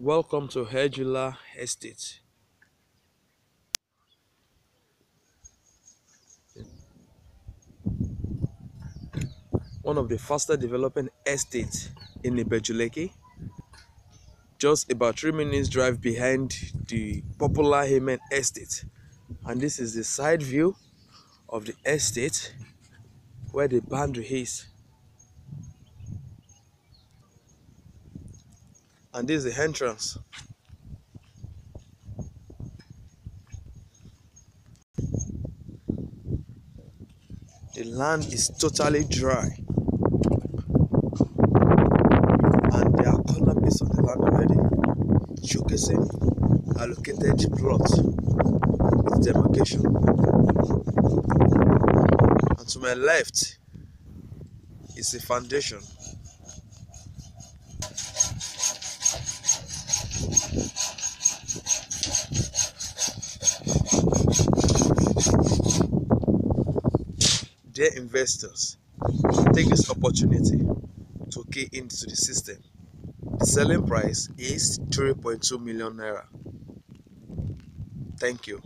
Welcome to Edgevilla Estate. One of the faster developing estates in Ibeju-Lekki. Just about three minutes drive behind the popular Amen Estate. And this is the side view of the estate where the boundary is. And this is the entrance. The land is totally dry. And there are corner pieces on the land already, showcasing allocated plots with demarcation. And to my left is the foundation. Dear investors, take this opportunity to key into the system. The selling price is 3.2 million naira. Thank you.